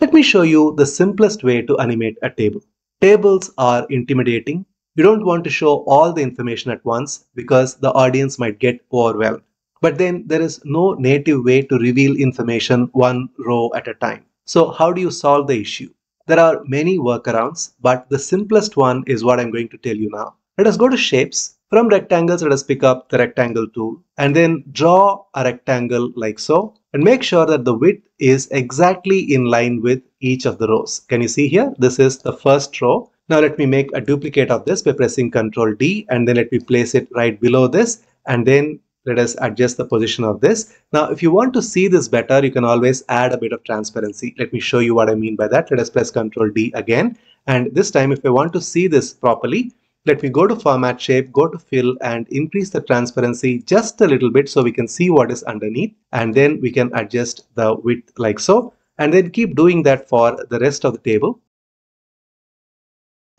Let me show you the simplest way to animate a table. Tables are intimidating. You don't want to show all the information at once because the audience might get overwhelmed. But then there is no native way to reveal information one row at a time. So how do you solve the issue? There are many workarounds, but the simplest one is what I'm going to tell you now. Let us go to shapes. From rectangles, let us pick up the rectangle tool and then draw a rectangle like so and make sure that the width is exactly in line with each of the rows. Can you see here? This is the first row. Now let me make a duplicate of this by pressing Ctrl D and then let me place it right below this and then let us adjust the position of this. Now, if you want to see this better, you can always add a bit of transparency. Let me show you what I mean by that. Let us press Ctrl D again. And this time, if I want to see this properly, let me go to format shape, go to fill and increase the transparency just a little bit so we can see what is underneath. And then we can adjust the width like so. And then keep doing that for the rest of the table.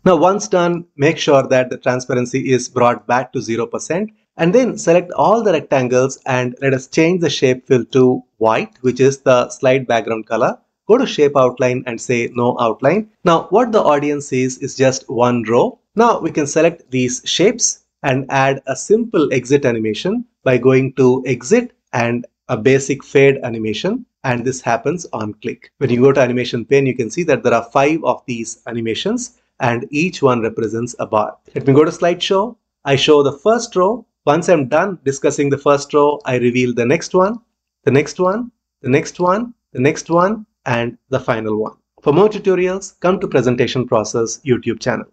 Now once done, make sure that the transparency is brought back to 0% and then select all the rectangles and let us change the shape fill to white, which is the slide background color. Go to shape outline and say no outline. Now what the audience sees is just one row. Now we can select these shapes and add a simple exit animation by going to exit and a basic fade animation and this happens on click. When you go to animation pane, you can see that there are five of these animations and each one represents a bar. Let me go to slideshow. I show the first row. Once I'm done discussing the first row, I reveal the next one, the next one, the next one, the next one, and the final one. For more tutorials, come to Presentation Process YouTube channel.